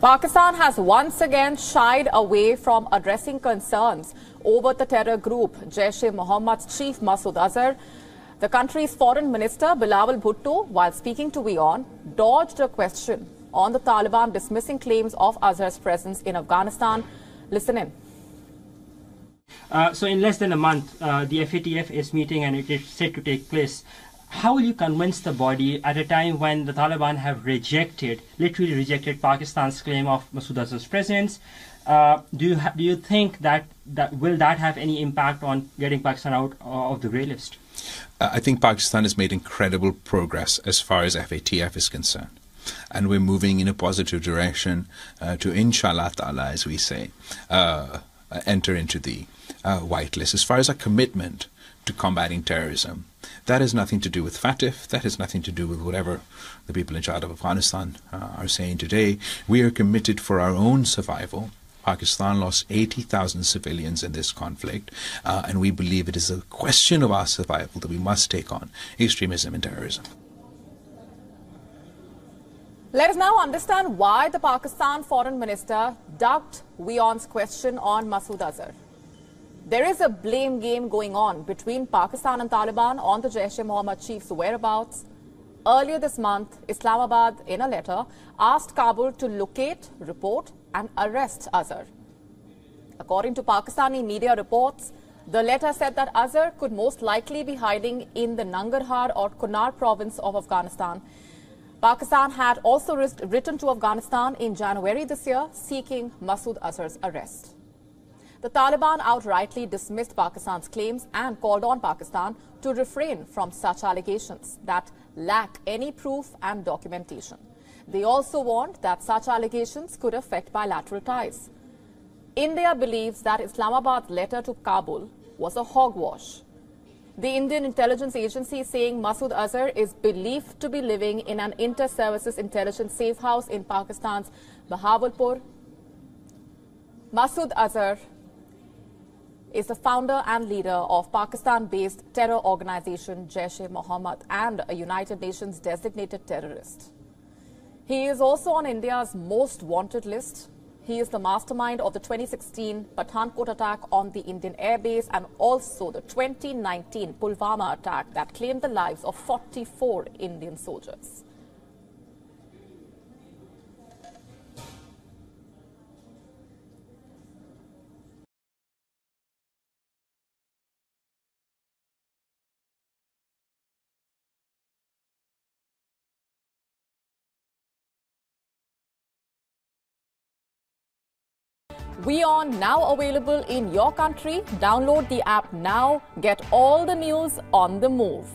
Pakistan has once again shied away from addressing concerns over the terror group Jaish-e-Mohammad's chief Masood Azhar. The country's foreign minister Bilawal Bhutto, while speaking to WION, dodged a question on the Taliban dismissing claims of Azhar's presence in Afghanistan. Listen in. Uh, so in less than a month, uh, the FATF is meeting and it is set to take place. How will you convince the body at a time when the Taliban have rejected, literally rejected Pakistan's claim of Masood Azhar's presence? Uh, do you do you think that that will that have any impact on getting Pakistan out of the grey list? Uh, I think Pakistan has made incredible progress as far as FATF is concerned. And we're moving in a positive direction uh, to, inshallah ta'ala, as we say, uh, enter into the uh, whitelist. As far as our commitment to combating terrorism, that has nothing to do with FATF. That has nothing to do with whatever the people in charge of Afghanistan uh, are saying today. We are committed for our own survival. Pakistan lost 80,000 civilians in this conflict, uh, and we believe it is a question of our survival that we must take on extremism and terrorism. Let us now understand why the Pakistan foreign minister ducked WION's question on Masood Azhar. There is a blame game going on between Pakistan and Taliban on the Jaish-e-Mohammed chief's whereabouts. Earlier this month, Islamabad, in a letter, asked Kabul to locate, report and arrest Azhar. According to Pakistani media reports, the letter said that Azhar could most likely be hiding in the Nangarhar or Kunar province of Afghanistan. Pakistan had also written to Afghanistan in January this year seeking Masood Azhar's arrest. The Taliban outrightly dismissed Pakistan's claims and called on Pakistan to refrain from such allegations that lack any proof and documentation. They also warned that such allegations could affect bilateral ties. India believes that Islamabad's letter to Kabul was a hogwash. The Indian intelligence agency is saying Masood Azhar is believed to be living in an inter-services intelligence safe house in Pakistan's Bahawalpur. Masood Azhar is the founder and leader of Pakistan-based terror organization Jaish-e-Mohammed and a United Nations designated terrorist. He is also on India's most wanted list. He is the mastermind of the 2016 Pathankot attack on the Indian airbase and also the 2019 Pulwama attack that claimed the lives of 44 Indian soldiers. WION now available in your country. Download the app now. Get all the news on the move.